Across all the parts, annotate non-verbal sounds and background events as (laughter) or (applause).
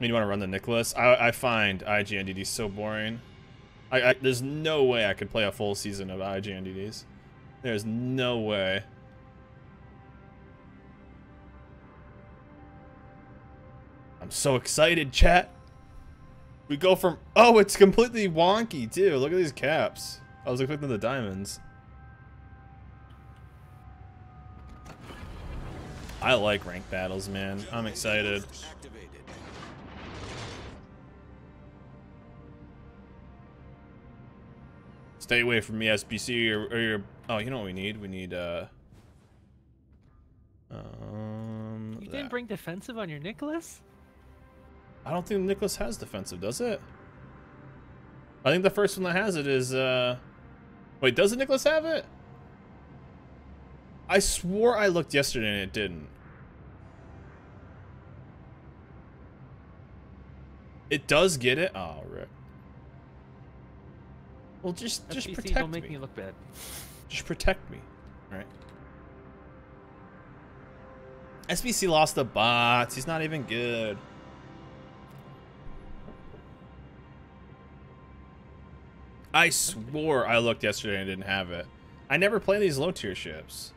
mean, you want to run the Nicholas? I, I find IJN DD so boring. I, I, there's no way I could play a full season of IJN DDs. There's no way. I'm so excited, chat. We go from... Oh, it's completely wonky, too. Look at these caps. I was expecting the diamonds. I like ranked battles, man. I'm excited. Stay away from me, SBC, or, or your... Oh, you know what we need? We need, uh... Um... You didn't bring defensive on your Nicholas? I don't think Nicholas has defensive, does it? I think the first one that has it is, uh... Wait, doesn't Nicholas have it? I swore I looked yesterday and it didn't. It does get it? Oh, rip. Well, just just protect don't make me. me look bad. Just protect me. All right. SBC lost the bots. He's not even good. I swore I looked yesterday and didn't have it. I never play these low tier ships.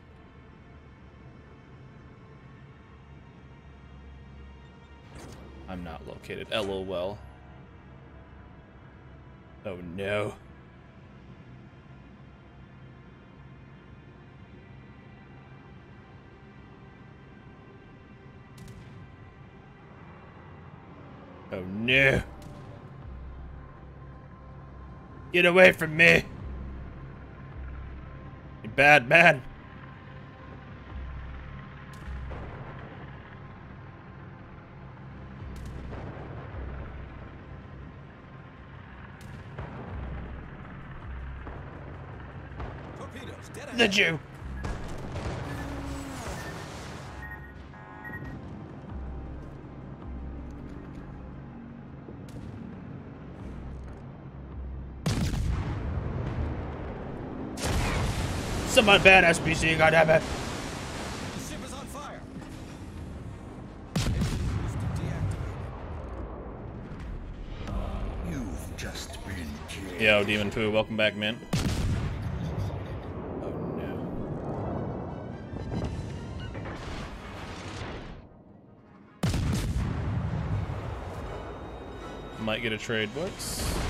I'm not located. LOL. Oh no. Oh no. Get away from me. You bad man. Torpedoes, dead The Jew. Someone bad SBC, goddammit. The ship is on fire. You've just been killed. Yo, Demon Poo, welcome back, man. Oh no. Might get a trade books.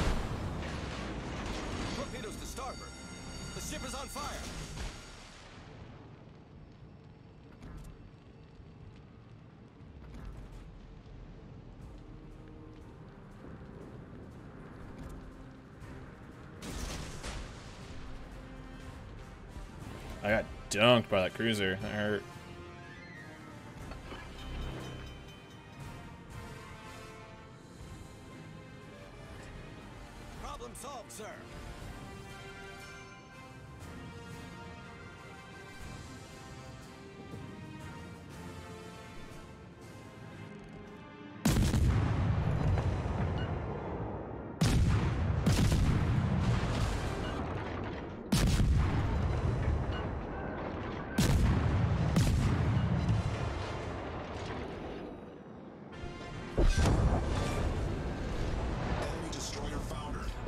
I got dunked by that cruiser. That hurt.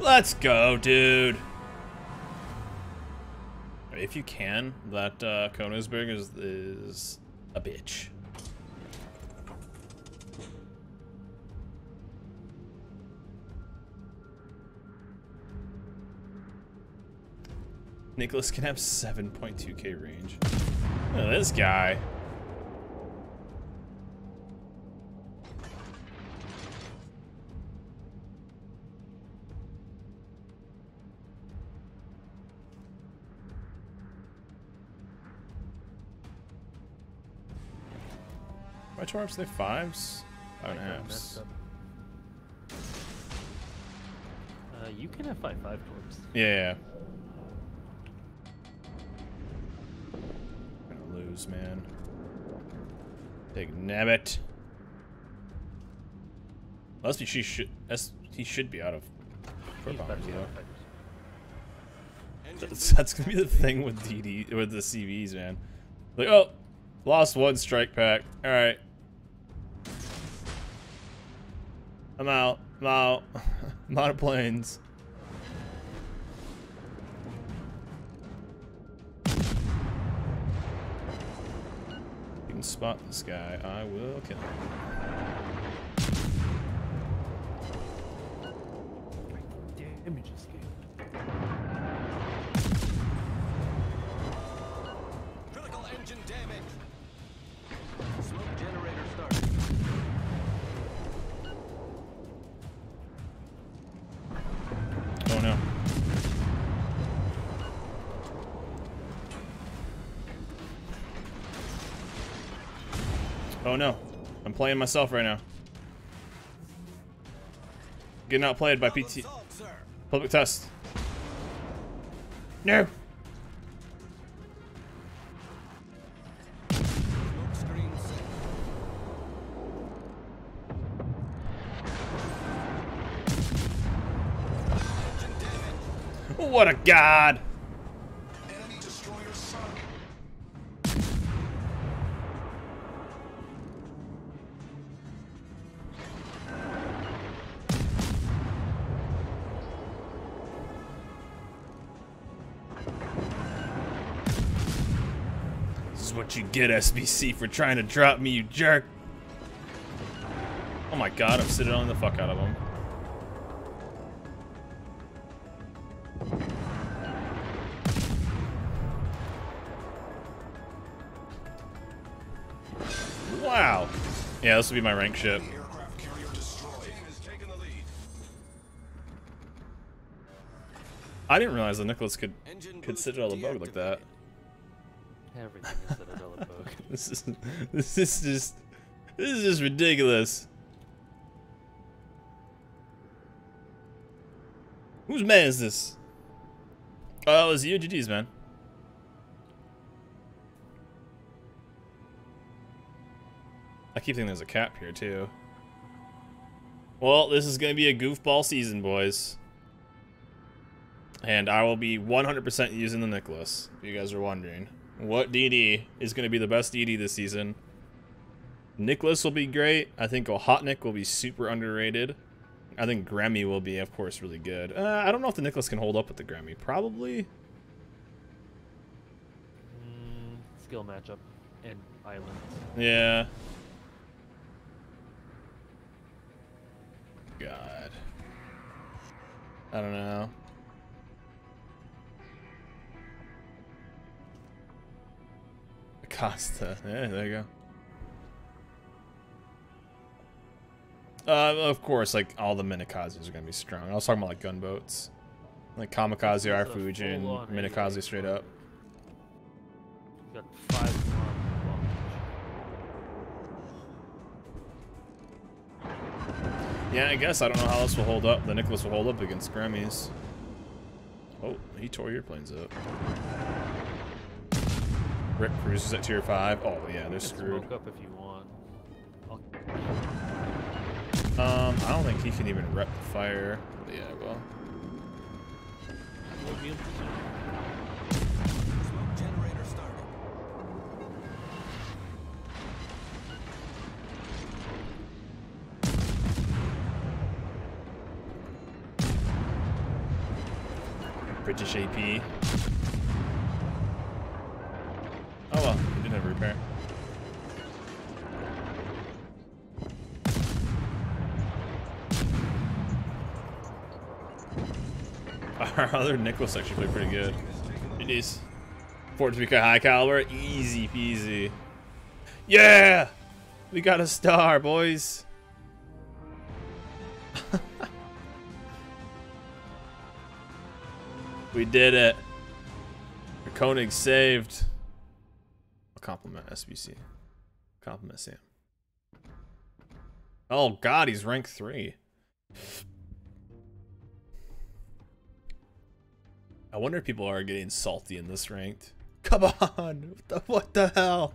Let's go, dude. If you can, that uh, Koenigsberg is, is a bitch. Nicholas can have 7.2k range. At this guy. My torps, they fives? Five and a Got halves. Uh, you can have five five torps. Yeah. I'm Gonna lose, man. Big nabbit. Must be she should. That's, he should be out of. He's torp better though. That's, that's gonna be the thing with DD with the CVs, man. Like, oh, lost one strike pack. All right. I'm out. I'm out. (laughs) I'm out of planes. You can spot this guy. I will kill him. Oh no. I'm playing myself right now. Getting outplayed by PT. Public test. No. What a god. What you get, SBC, for trying to drop me, you jerk. Oh my god, I'm sitting on the fuck out of him. Wow. Yeah, this will be my rank ship. Aircraft carrier destroyed. Team is taking the lead. I didn't realize that Nicholas could Engine could boost citadel a bug like that. Everything is Citadel of Bogue. (laughs) This is this is just this is just ridiculous. Whose man is this? Oh, it was you, GG's man. I keep thinking there's a cap here too. Well, this is gonna be a goofball season, boys. And I will be 100% using the Nicholas, if you guys are wondering. What DD is going to be the best DD this season? Nicholas will be great. I think Okhotnik will be super underrated. I think Grammy will be, of course, really good. Uh, I don't know if the Nicholas can hold up with the Grammy. Probably. Mm, skill matchup and islands. Yeah. God. I don't know. Costa. Yeah, there you go. Uh, of course, like all the Minekazes are gonna be strong. I was talking about like gunboats, like Kamikaze, This is Arfuji, and full-on Minekaze straight up. You got five more Yeah, I guess I don't know how this will hold up. The Nicholas will hold up against Grammys. Oh, he tore your planes up. Rip cruises at tier five. Oh yeah, they're screwed. Smoke up if you want. Um, I don't think he can even rep fire. But yeah, well. we'll be in position. Smoke generator started. British AP. Oh well, didn't have repair. (laughs) Our other Nicholas actually played pretty good. GG's. Fort Topeka high caliber, easy peasy. Yeah! We got a star, boys. (laughs) we did it. Koenig saved. Compliment, SBC. Compliment Sam. Oh god, he's rank 3. I wonder if people are getting salty in this ranked. Come on! What (laughs) the, what the hell?